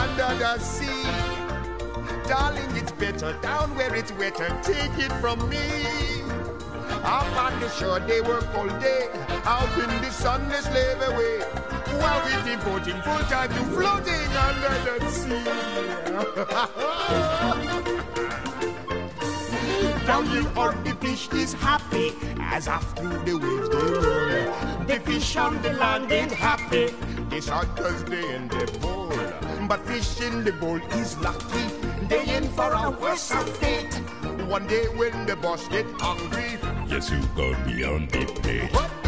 under the sea. Darling, it's better down where it's wetter. Take it from me. Up on the shore, they work all day. Out in the sun, they slave away. While we devoting full time to floating under the sea. Down here, all the fish is happy as after the waves they roll. The fish on the land ain't happy. They shot cause they in the bowl. But fish in the bowl is lucky. They in for a worse fate. One day when the boss get hungry, Yes, you go beyond the pay. what the sea?